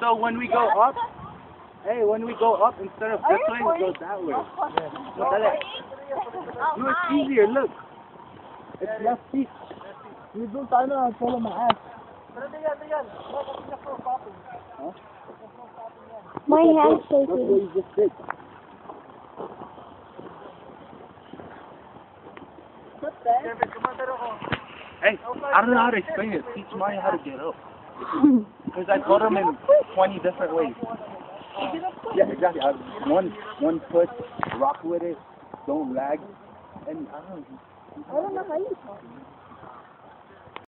So when we go up, hey, when we go up, instead of this way, we go that way. Dale. Do it easier, look. It's left feet. Hindi doon tayo na solo. My hand's That's what shaking. you just did. Hey, I don't know how to explain it. Teach Maya how to get up. Because I taught him in 20 different ways. Yeah, exactly. I, one, one push, rock with it, don't lag, and I don't know. I don't know how you talk.